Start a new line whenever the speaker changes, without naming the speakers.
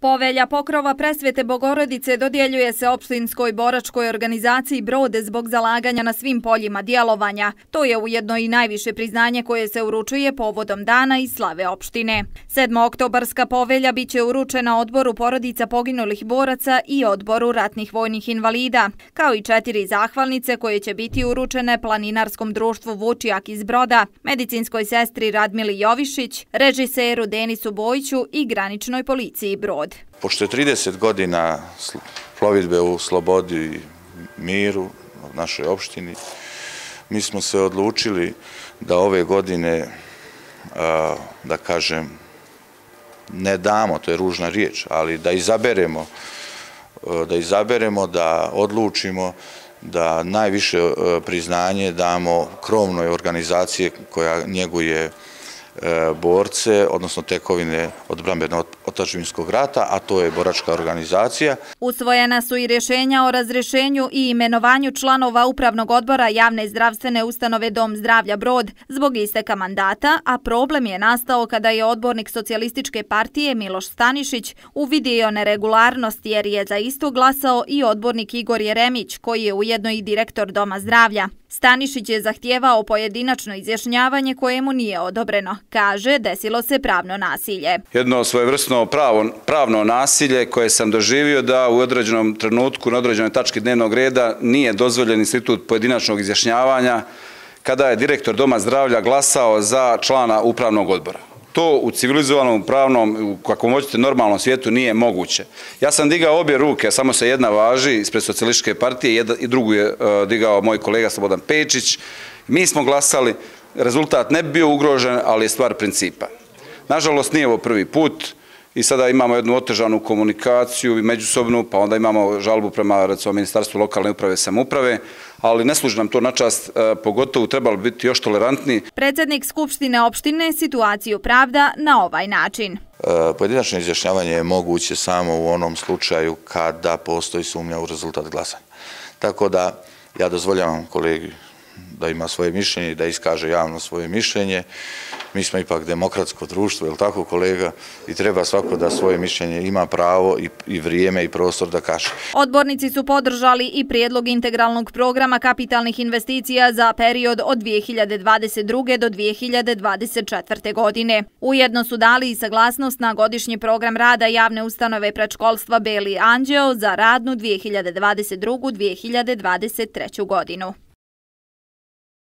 Povelja pokrova presvete Bogorodice dodjeljuje se opštinskoj boračkoj organizaciji Brode zbog zalaganja na svim poljima djelovanja. To je ujedno i najviše priznanje koje se uručuje povodom dana i slave opštine. 7. oktobarska povelja biće uručena odboru porodica poginulih boraca i odboru ratnih vojnih invalida, kao i četiri zahvalnice koje će biti uručene planinarskom društvu Vučijak iz Broda, medicinskoj sestri Radmili Jovišić, režiseru Denisu Bojiću i graničnoj policiji Brod.
Pošto je 30 godina plovidbe u slobodi i miru u našoj opštini, mi smo se odlučili da ove godine, da kažem, ne damo, to je ružna riječ, ali da izaberemo, da izaberemo, da odlučimo da najviše priznanje damo krovnoj organizacije koja njeguje E, borce, odnosno tekovine od brambeno rata, a to je boračka organizacija.
Usvojena su i rješenja o razrešenju i imenovanju članova Upravnog odbora javne zdravstvene ustanove Dom zdravlja Brod zbog isteka mandata, a problem je nastao kada je odbornik socijalističke partije Miloš Stanišić uvidio neregularnost jer je za isto glasao i odbornik Igor Jeremić, koji je ujedno i direktor Doma zdravlja. Stanišić je zahtjevao pojedinačno izjašnjavanje koje mu nije odobreno. Kaže, desilo se pravno nasilje.
Jedno svojevrsno pravno nasilje koje sam doživio da u određenom trenutku na određenoj tački dnevnog reda nije dozvoljen institut pojedinačnog izjašnjavanja kada je direktor Doma zdravlja glasao za člana upravnog odbora. To u civilizovanom, pravnom, u kako moćete, normalnom svijetu nije moguće. Ja sam digao obje ruke, samo se jedna važi ispred socijalističke partije jedna, i drugu je uh, digao moj kolega Slobodan Pečić. Mi smo glasali, rezultat ne bi bio ugrožen, ali je stvar principa. Nažalost, nije ovo prvi put i sada imamo jednu otežanu komunikaciju i međusobnu, pa onda imamo žalbu prema recimo, Ministarstvu lokalne uprave i samuprave, ali ne služi nam to na čast, e, pogotovo trebalo biti još tolerantni.
Predsjednik Skupštine opštine situaciju pravda na ovaj način.
E, pojedinačno izjašnjavanje je moguće samo u onom slučaju kada postoji sumnja u rezultat glasanja. Tako da ja dozvoljavam kolegi da ima svoje mišljenje i da iskaže javno svoje mišljenje. Mi smo ipak demokratsko društvo, je li tako kolega? I treba svako da svoje mišljenje ima pravo i vrijeme i prostor da kaže.
Odbornici su podržali i prijedlog integralnog programa kapitalnih investicija za period od 2022. do 2024. godine. Ujedno su dali i saglasnost na godišnji program rada javne ustanove predškolstva Beli Anđeo za radnu 2022. 2023. godinu.